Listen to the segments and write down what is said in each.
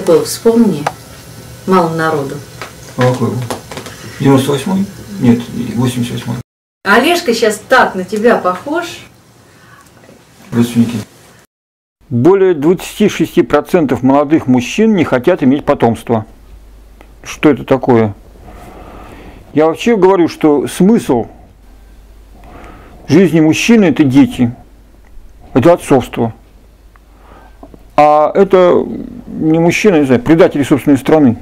ты был, вспомни. Мало народу. А какой был? 98-й? Нет, 88-й. Олежка сейчас так на тебя похож. Родственники. Более 26% молодых мужчин не хотят иметь потомство. Что это такое? Я вообще говорю, что смысл жизни мужчины – это дети, это отцовство. А это не мужчина, не знаю, предатели собственной страны.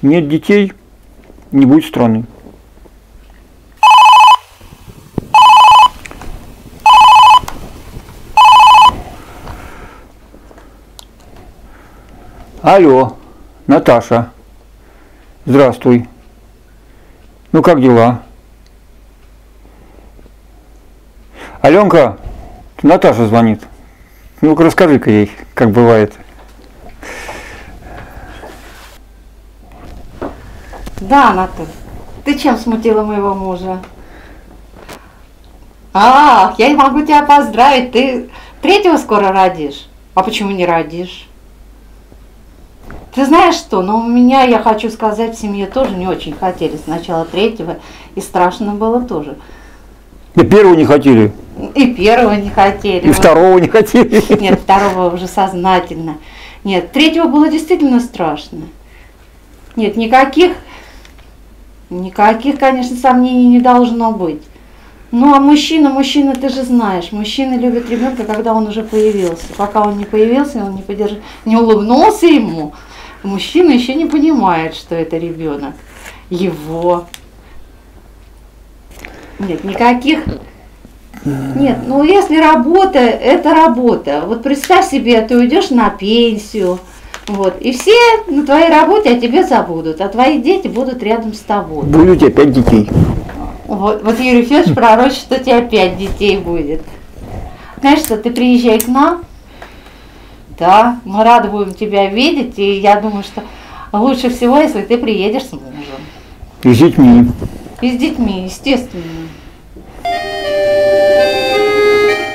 Нет детей, не будет страны. Алло, Наташа. Здравствуй. Ну как дела? Аленка, Наташа звонит. Ну-ка расскажи-ка ей, как бывает. Да, Наталья. Ты чем смутила моего мужа? Ах, я могу тебя поздравить. Ты третьего скоро родишь. А почему не родишь? Ты знаешь что, но у меня, я хочу сказать, в семье тоже не очень хотели сначала третьего, и страшно было тоже. И первого не хотели, И первого не хотели. и Вот. второго не хотели. Нет, второго уже сознательно. Нет, третьего было действительно страшно. Нет, никаких, никаких, конечно, сомнений не должно быть. Ну, а мужчина, мужчина, ты же знаешь, мужчина любит ребенка, когда он уже появился. Пока он не появился, он не, подерж... не улыбнулся ему, мужчина еще не понимает, что это ребенок. Его. Нет, никаких нет, ну если работа, это работа. Вот представь себе, ты уйдешь на пенсию, вот, и все на твоей работе о тебе забудут, а твои дети будут рядом с тобой. Будет у тебя пять детей. Вот, вот Юрий Федорович пророчит, что у тебя пять детей будет. Знаешь что, ты приезжай к нам, да, мы рады будем тебя видеть, и я думаю, что лучше всего, если ты приедешь с мужем. И с детьми. И с детьми, естественно.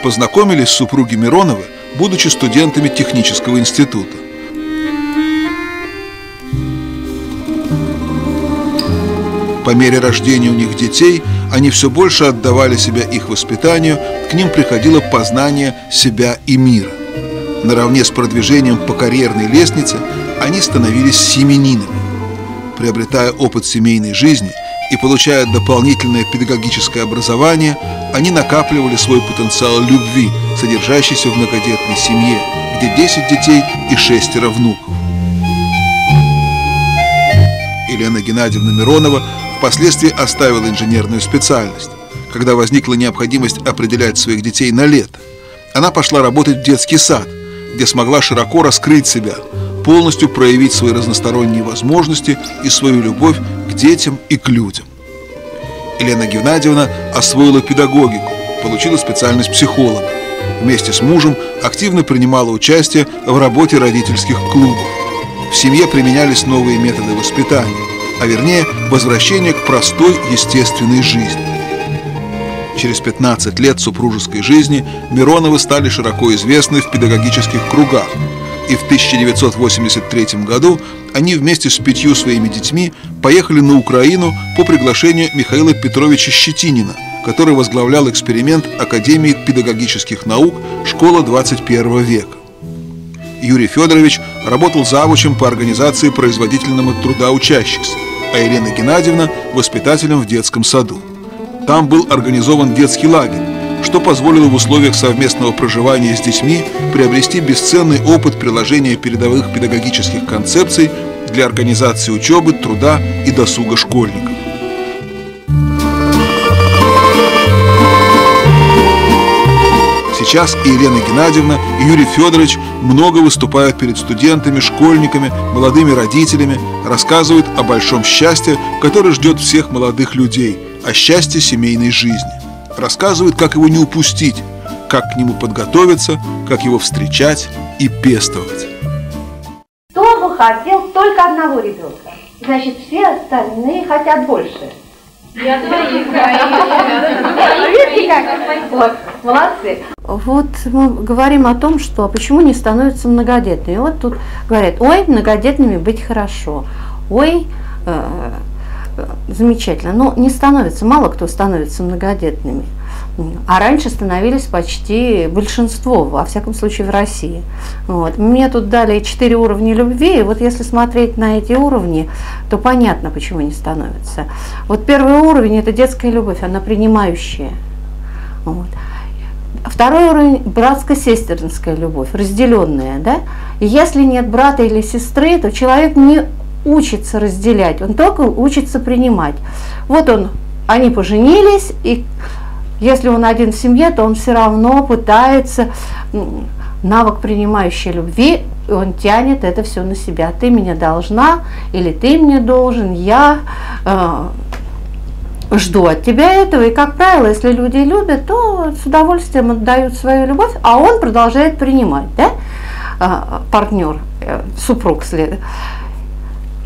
Познакомились супруги Мироновы, будучи студентами технического института. По мере рождения у них детей, они все больше отдавали себя их воспитанию, к ним приходило познание себя и мира. Наравне с продвижением по карьерной лестнице они становились семенинами. Приобретая опыт семейной жизни и получая дополнительное педагогическое образование, они накапливали свой потенциал любви, содержащийся в многодетной семье, где 10 детей и шестеро внуков. Елена Геннадьевна Миронова впоследствии оставила инженерную специальность. Когда возникла необходимость определять своих детей на лето, она пошла работать в детский сад, где смогла широко раскрыть себя, полностью проявить свои разносторонние возможности и свою любовь к детям и к людям. Елена Геннадьевна освоила педагогику, получила специальность психолога. Вместе с мужем активно принимала участие в работе родительских клубов. В семье применялись новые методы воспитания, а вернее возвращение к простой естественной жизни. Через 15 лет супружеской жизни Мироновы стали широко известны в педагогических кругах. И в 1983 году они вместе с пятью своими детьми поехали на Украину по приглашению Михаила Петровича Щетинина, который возглавлял эксперимент Академии педагогических наук «Школа 21 века». Юрий Федорович работал завучем по организации производительного труда учащихся, а Елена Геннадьевна – воспитателем в детском саду. Там был организован детский лагерь, что позволило в условиях совместного проживания с детьми приобрести бесценный опыт приложения передовых педагогических концепций для организации учебы, труда и досуга школьников. Сейчас и Елена Геннадьевна, и Юрий Федорович много выступают перед студентами, школьниками, молодыми родителями, рассказывают о большом счастье, которое ждет всех молодых людей, о счастье семейной жизни. Рассказывают, как его не упустить, как к нему подготовиться, как его встречать и пестовать. Кто бы хотел только одного ребенка? Значит, все остальные хотят больше. Я двоих, Видите как? Вот, молодцы. Вот мы говорим о том, что а почему не становятся многодетными. Вот тут говорят, ой, многодетными быть хорошо, ой, э, э, замечательно. Но не становится, мало кто становится многодетными. А раньше становились почти большинство, во всяком случае в России. Вот. Мне тут дали четыре уровня любви, и вот если смотреть на эти уровни, то понятно, почему не становятся. Вот первый уровень – это детская любовь, она принимающая. Вот. Второй уровень – братско-сестринская любовь, разделенная. Да? И если нет брата или сестры, то человек не учится разделять, он только учится принимать. Вот он, они поженились, и если он один в семье, то он все равно пытается навык принимающей любви, он тянет это все на себя. Ты меня должна, или ты мне должен, я э, жду от тебя этого. И, как правило, если люди любят, то с удовольствием отдают свою любовь, а он продолжает принимать, да, э, партнер, э, супруг.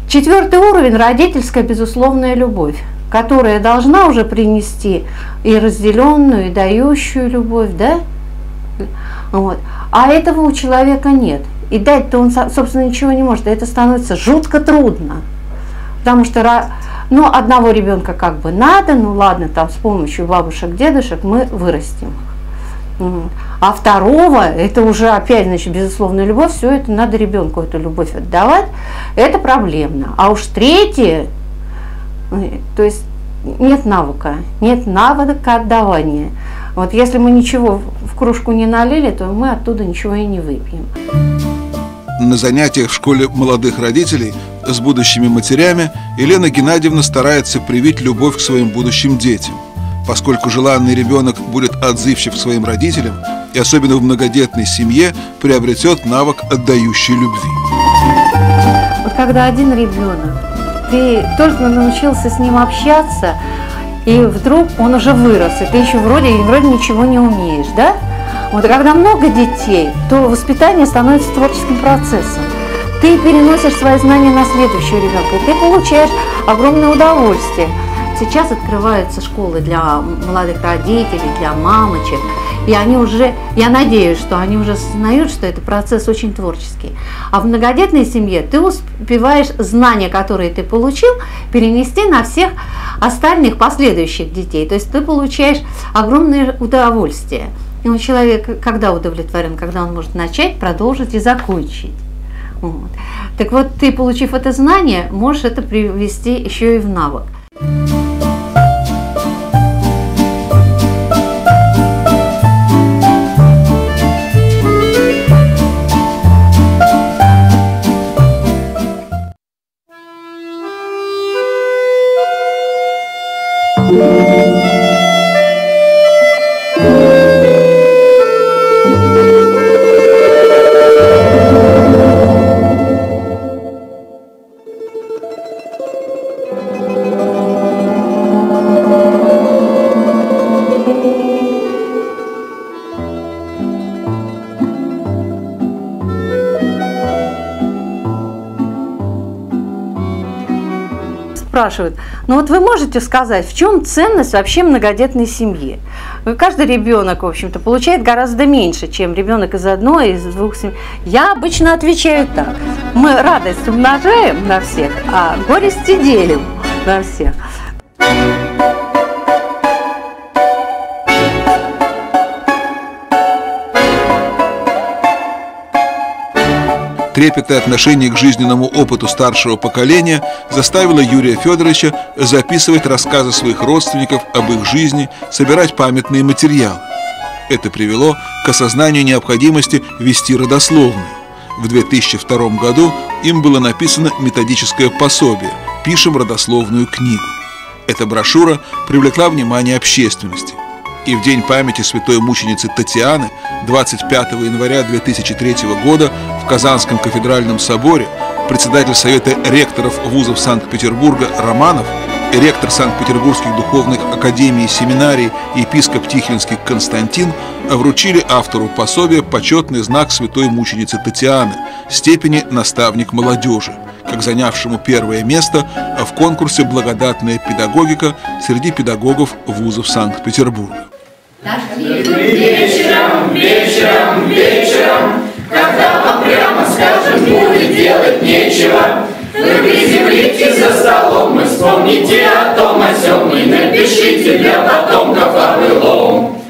Четвертый уровень – родительская безусловная любовь которая должна уже принести и разделенную, и дающую любовь, да? Вот. А этого у человека нет. И дать-то он, собственно, ничего не может. Это становится жутко трудно. Потому что ну, одного ребенка как бы надо, ну ладно, там с помощью бабушек, дедушек мы вырастим. А второго, это уже опять, значит, безусловная любовь, все это надо ребенку эту любовь отдавать, это проблемно. А уж третье, то есть нет навыка, нет навыка отдавания. Вот если мы ничего в кружку не налили, то мы оттуда ничего и не выпьем. На занятиях в школе молодых родителей с будущими матерями Елена Геннадьевна старается привить любовь к своим будущим детям. Поскольку желанный ребенок будет отзывчив к своим родителям и особенно в многодетной семье приобретет навык отдающей любви. Вот когда один ребенок ты только научился с ним общаться, и вдруг он уже вырос, и ты еще вроде, вроде ничего не умеешь, да? Вот когда много детей, то воспитание становится творческим процессом. Ты переносишь свои знания на следующего ребенка, и ты получаешь огромное удовольствие. Сейчас открываются школы для молодых родителей, для мамочек – и они уже, я надеюсь, что они уже осознают, что это процесс очень творческий. А в многодетной семье ты успеваешь знания, которые ты получил, перенести на всех остальных последующих детей. То есть ты получаешь огромное удовольствие. И у человека, когда удовлетворен, когда он может начать, продолжить и закончить. Вот. Так вот, ты, получив это знание, можешь это привести еще и в навык. Спрашивают, ну вот вы можете сказать, в чем ценность вообще многодетной семьи? Каждый ребенок, в общем-то, получает гораздо меньше, чем ребенок из одной, из двух семей. Я обычно отвечаю так. Мы радость умножаем на всех, а горести делим на всех. Трепетное отношение к жизненному опыту старшего поколения заставило Юрия Федоровича записывать рассказы своих родственников об их жизни, собирать памятные материалы. Это привело к осознанию необходимости вести родословную. В 2002 году им было написано методическое пособие «Пишем родословную книгу». Эта брошюра привлекла внимание общественности. И в день памяти святой мученицы Татьяны 25 января 2003 года Казанском кафедральном соборе председатель Совета ректоров вузов Санкт-Петербурга Романов и ректор Санкт-Петербургских духовных академий и семинарий епископ Тихвинский Константин вручили автору пособия почетный знак святой мученицы Татьяны, степени наставник молодежи, как занявшему первое место в конкурсе «Благодатная педагогика» среди педагогов вузов Санкт-Петербурга. Вечером, вечером, вечером, когда вам прямо скажем, будет делать нечего, вы приземлитесь за столом и вспомните о том, о сём, и напишите для потомков о былом.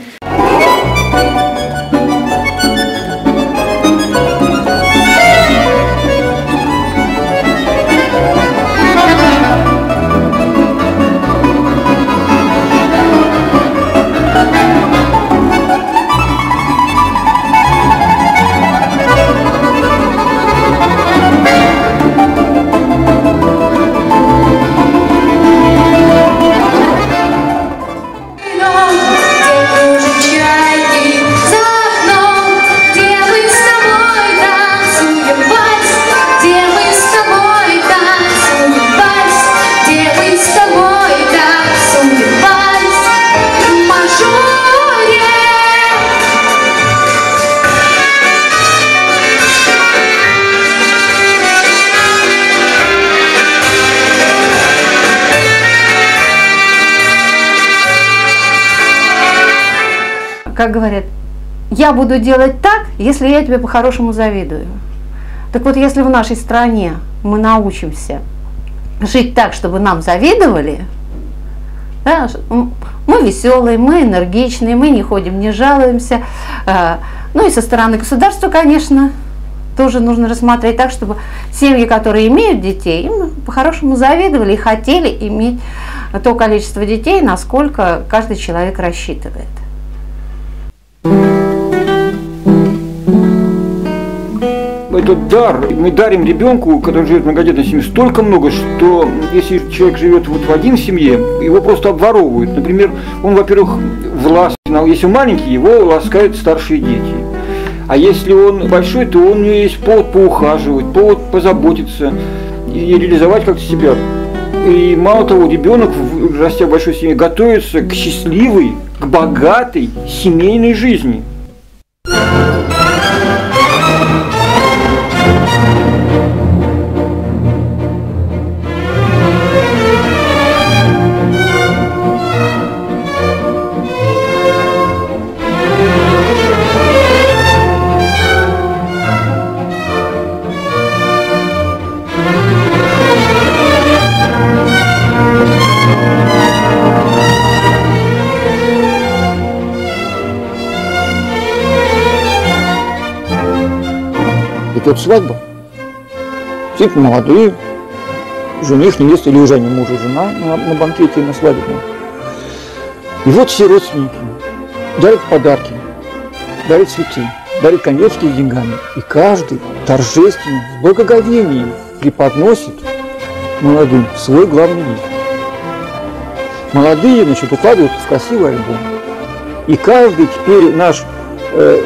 Как говорят, я буду делать так, если я тебе по-хорошему завидую. Так вот, если в нашей стране мы научимся жить так, чтобы нам завидовали, да, мы веселые, мы энергичные, мы не ходим, не жалуемся. А, ну и со стороны государства, конечно, тоже нужно рассмотреть так, чтобы семьи, которые имеют детей, им по-хорошему завидовали и хотели иметь то количество детей, насколько каждый человек рассчитывает. Этот дар мы дарим ребенку, который живет в многодетной семье, столько много, что если человек живет вот в один семье, его просто обворовывают. Например, он, во-первых, власть, если он маленький, его ласкают старшие дети. А если он большой, то у него есть повод поухаживать, повод позаботиться и реализовать как-то себя. И мало того, ребенок, растя в большой семье, готовится к счастливой, к богатой семейной жизни. Идет свадьба. Все молодые, жених, невеста или уже не муж и жена на, на банкете на свадебном. И вот все родственники дарят подарки, дарят цветы, дарят конвертики с деньгами. И каждый торжественно, в благоговении преподносит молодым свой главный лист. Молодые, значит, укладывают в красивый альбом. И каждый теперь наш э,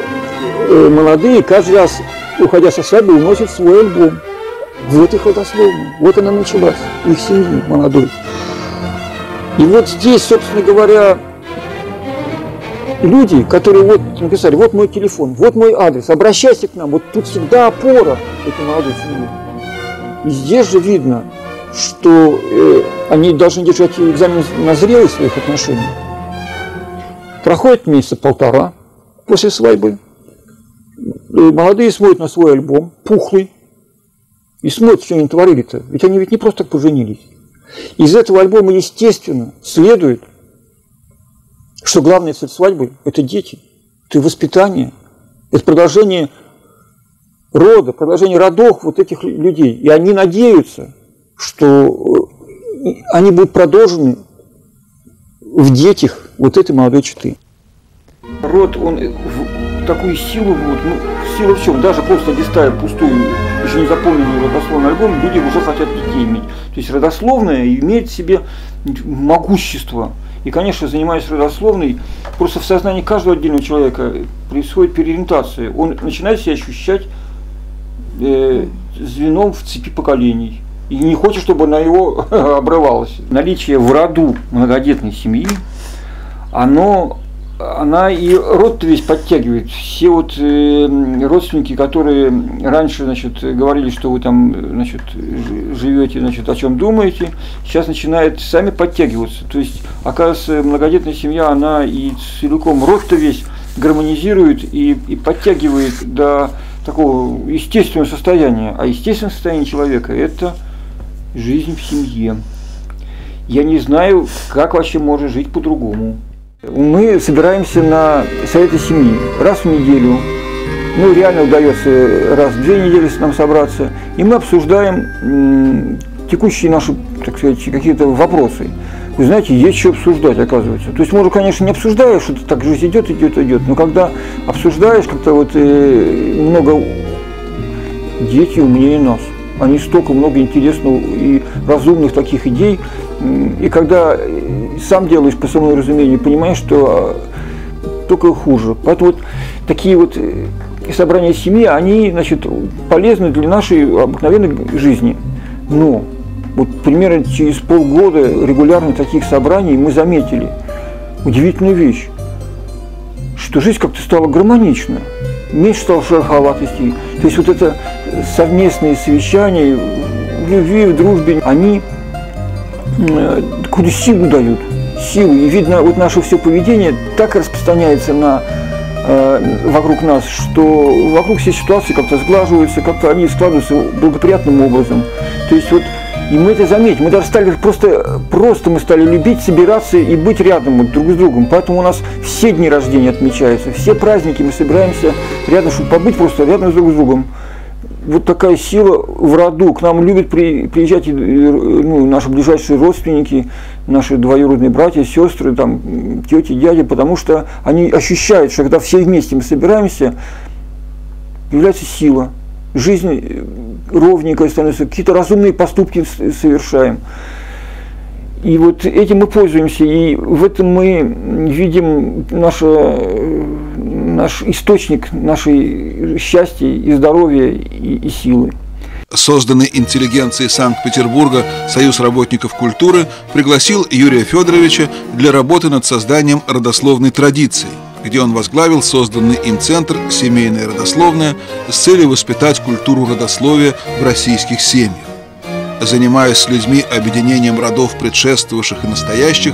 э, молодые каждый раз уходя со свадьбы, уносит свой альбом. Вот их родословная, вот она началась, их семьи молодой. И вот здесь, собственно говоря, люди, которые вот написали, вот мой телефон, вот мой адрес, обращайся к нам, вот тут всегда опора этой молодой семьи. И здесь же видно, что э, они должны держать экзамен на зрелость своих отношений. Проходит месяца полтора после свадьбы, молодые смотрят на свой альбом, пухлый, и смотрят, что они творили-то. Ведь они ведь не просто так поженились. Из этого альбома, естественно, следует, что главная цель свадьбы – это дети, это воспитание, это продолжение рода, продолжение родов вот этих людей. И они надеются, что э, они будут продолжены в детях вот этой молодой четы. Род, он такую силу, вот, ну, сила в чем? Даже просто листая пустую, еще не заполненную родословный альбом, люди уже хотят детей иметь. То есть родословная имеет в себе могущество. И, конечно, занимаясь родословной, просто в сознании каждого отдельного человека происходит переориентация. Он начинает себя ощущать э, звеном в цепи поколений. И не хочет, чтобы она его обрывалась. Наличие в роду многодетной семьи, оно она и род весь подтягивает. Все вот э, родственники, которые раньше, значит, говорили, что вы там, значит, живете, значит, о чем думаете, сейчас начинают сами подтягиваться. То есть, оказывается, многодетная семья, она и целиком род-то весь гармонизирует и, и подтягивает до такого естественного состояния. А естественное состояние человека – это жизнь в семье. Я не знаю, как вообще можно жить по-другому. Мы собираемся на советы семьи раз в неделю. Ну, реально удается раз в две недели нам собраться. И мы обсуждаем текущие наши, так сказать, какие-то вопросы. Вы знаете, есть что обсуждать, оказывается. То есть, может, конечно, не обсуждаешь, что так жизнь идет, идет, идет, но когда обсуждаешь, как-то вот э, много дети умнее нас. Они столько много интересного и разумных таких идей. И когда сам делаешь по своему разумению, понимаешь, что а, только хуже. Поэтому вот такие вот э, собрания семьи, они значит, полезны для нашей обыкновенной жизни. Но вот примерно через полгода регулярных таких собраний мы заметили удивительную вещь, что жизнь как-то стала гармонична, меньше стало шероховатости. То есть вот это совместные совещания в любви, в дружбе, они какую-то силу дают, силу. И видно, вот наше все поведение так распространяется на, э, вокруг нас, что вокруг все ситуации как-то сглаживаются, как-то они складываются благоприятным образом. То есть вот и мы это заметим, мы даже стали просто, просто мы стали любить, собираться и быть рядом вот, друг с другом. Поэтому у нас все дни рождения отмечаются, все праздники мы собираемся рядом, чтобы побыть просто рядом друг с другом вот такая сила в роду. К нам любят при, приезжать ну, наши ближайшие родственники, наши двоюродные братья, сестры, там, тети, дяди, потому что они ощущают, что когда все вместе мы собираемся, появляется сила. Жизнь э, ровненькая становится, какие-то разумные поступки совершаем. И вот этим мы пользуемся, и в этом мы видим наше наш источник нашей счастья и здоровья и, и силы. Созданный интеллигенцией Санкт-Петербурга Союз работников культуры пригласил Юрия Федоровича для работы над созданием родословной традиции, где он возглавил созданный им центр «Семейная родословная» с целью воспитать культуру родословия в российских семьях. Занимаясь с людьми объединением родов предшествовавших и настоящих,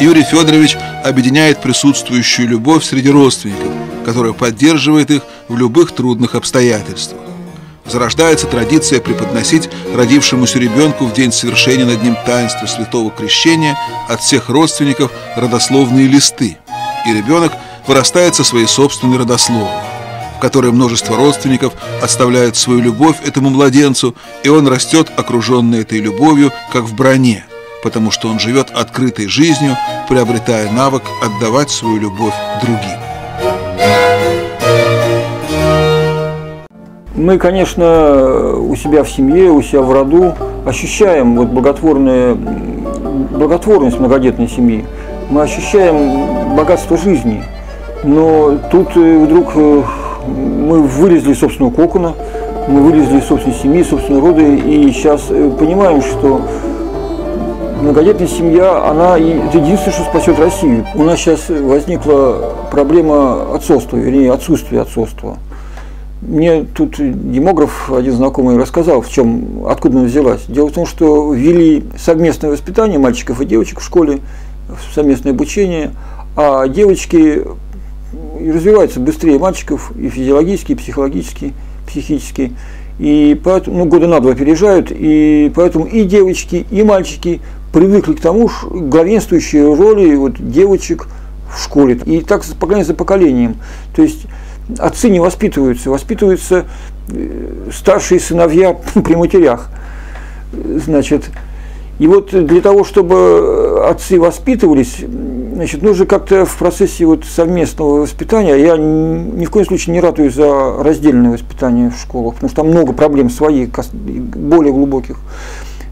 Юрий Федорович объединяет присутствующую любовь среди родственников, которая поддерживает их в любых трудных обстоятельствах. Зарождается традиция преподносить родившемуся ребенку в день совершения над ним таинства святого крещения от всех родственников родословные листы, и ребенок вырастает со своей собственной родословной, которой множество родственников оставляют свою любовь этому младенцу, и он растет, окруженный этой любовью, как в броне – потому что он живет открытой жизнью, приобретая навык отдавать свою любовь другим. Мы, конечно, у себя в семье, у себя в роду ощущаем вот благотворную, благотворность многодетной семьи. Мы ощущаем богатство жизни. Но тут э, вдруг э, мы вылезли из собственного кокона, мы вылезли из собственной семьи, собственной рода, и сейчас э, понимаем, что многодетная семья, она единственное, что спасет Россию. У нас сейчас возникла проблема отцовства, вернее, отсутствия отцовства. Мне тут демограф один знакомый рассказал, в чем, откуда она взялась. Дело в том, что ввели совместное воспитание мальчиков и девочек в школе, совместное обучение, а девочки развиваются быстрее мальчиков и физиологически, и психологически, психически. И поэтому, ну, года на два опережают, и поэтому и девочки, и мальчики привыкли к тому, что главенствующей роли вот, девочек в школе. И так поколение за поколением. То есть отцы не воспитываются, воспитываются э, старшие сыновья при матерях. Значит, и вот для того, чтобы отцы воспитывались, значит, нужно как-то в процессе вот совместного воспитания, я ни в коем случае не ратую за раздельное воспитание в школах, потому что там много проблем своих, более глубоких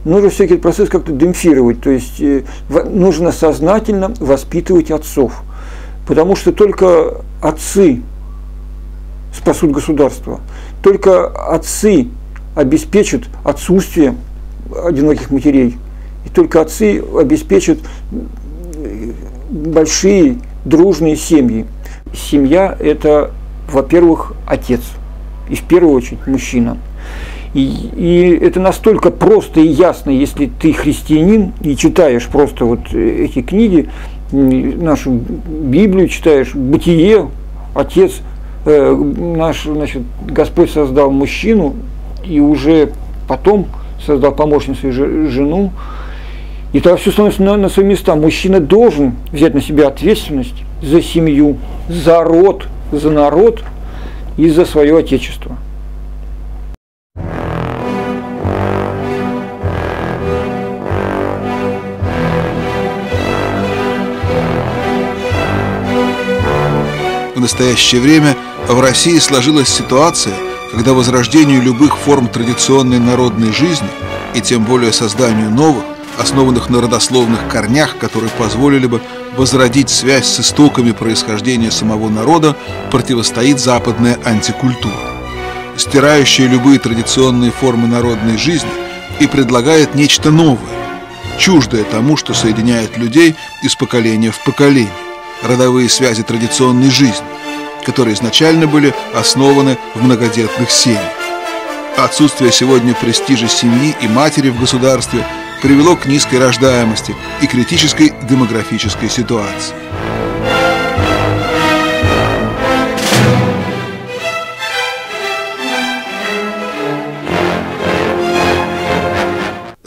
нужно все этот процесс как-то демпфировать, то есть э, нужно сознательно воспитывать отцов, потому что только отцы спасут государство, только отцы обеспечат отсутствие одиноких матерей, и только отцы обеспечат большие дружные семьи. Семья – это, во-первых, отец, и в первую очередь мужчина. И, и это настолько просто и ясно, если ты христианин и читаешь просто вот эти книги, нашу Библию читаешь, Бытие, Отец, э, наш, значит, Господь создал мужчину и уже потом создал помощницу и жену. И тогда все становится на, на свои места. Мужчина должен взять на себя ответственность за семью, за род, за народ и за свое отечество. Настоящее время в России сложилась ситуация, когда возрождению любых форм традиционной народной жизни, и тем более созданию новых, основанных на родословных корнях, которые позволили бы возродить связь с истоками происхождения самого народа, противостоит западная антикультура, стирающая любые традиционные формы народной жизни и предлагает нечто новое, чуждое тому, что соединяет людей из поколения в поколение родовые связи традиционной жизни, которые изначально были основаны в многодетных семьях. Отсутствие сегодня престижа семьи и матери в государстве привело к низкой рождаемости и критической демографической ситуации.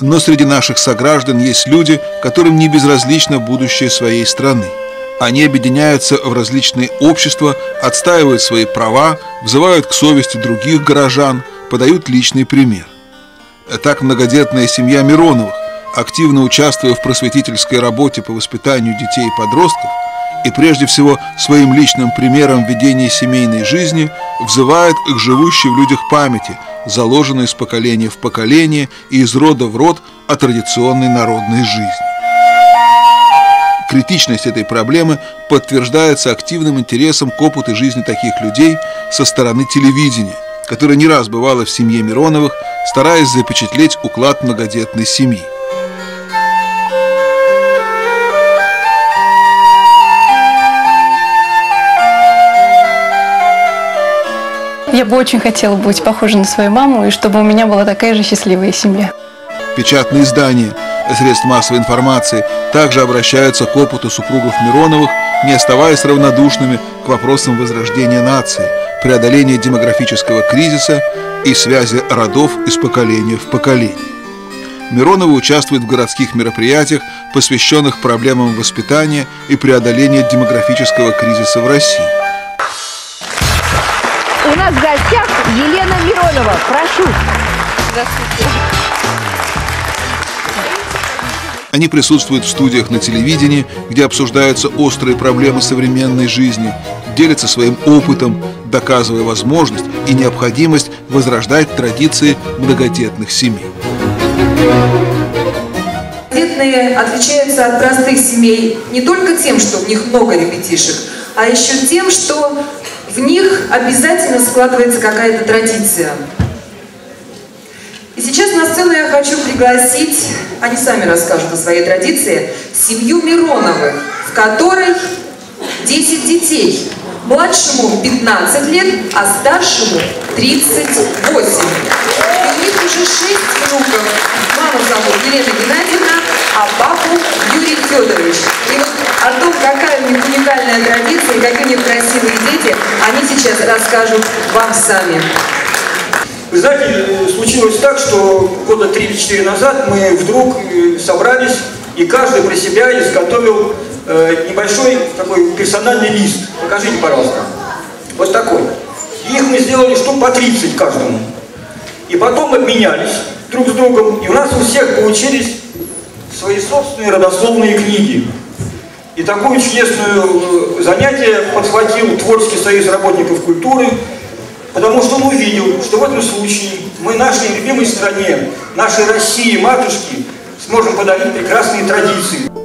Но среди наших сограждан есть люди, которым не безразлично будущее своей страны – они объединяются в различные общества, отстаивают свои права, взывают к совести других горожан, подают личный пример. Так многодетная семья Мироновых, активно участвуя в просветительской работе по воспитанию детей и подростков, и прежде всего своим личным примером ведения семейной жизни взывает к живущей в людях памяти, заложенной из поколения в поколение и из рода в род о традиционной народной жизни. Критичность этой проблемы подтверждается активным интересом к опыту жизни таких людей со стороны телевидения, которое не раз бывало в семье Мироновых, стараясь запечатлеть уклад многодетной семьи. Я бы очень хотела быть похожа на свою маму, и чтобы у меня была такая же счастливая семья. Печатные издания – средств массовой информации также обращаются к опыту супругов Мироновых, не оставаясь равнодушными к вопросам возрождения нации, преодоления демографического кризиса и связи родов из поколения в поколение. Мироновы участвуют в городских мероприятиях, посвященных проблемам воспитания и преодоления демографического кризиса в России. У нас в гостях Елена Миронова. Прошу. Здравствуйте. Они присутствуют в студиях на телевидении, где обсуждаются острые проблемы современной жизни, делятся своим опытом, доказывая возможность и необходимость возрождать традиции многодетных семей. Многодетные отличаются от простых семей не только тем, что в них много ребятишек, а еще тем, что в них обязательно складывается какая-то традиция. Сейчас на сцену я хочу пригласить, они сами расскажут о своей традиции, семью Мироновых, в которой 10 детей. Младшему 15 лет, а старшему 38. И у них уже 6 внуков. Маму зовут Елена Геннадьевна, а папу Юрий Федорович. И вот о том, какая у них уникальная традиция какие у них красивые дети, они сейчас расскажут вам сами. Вы знаете, случилось так, что года 3-4 назад мы вдруг э, собрались, и каждый про себя изготовил э, небольшой такой персональный лист. Покажите, пожалуйста. Вот такой. их мы сделали штук по 30 каждому. И потом обменялись друг с другом, и у нас у всех получились свои собственные родословные книги. И такое чудесное э, занятие подхватил Творческий союз работников культуры, Потому что он увидел, что в этом случае мы нашей любимой стране, нашей России, матушке, сможем подарить прекрасные традиции.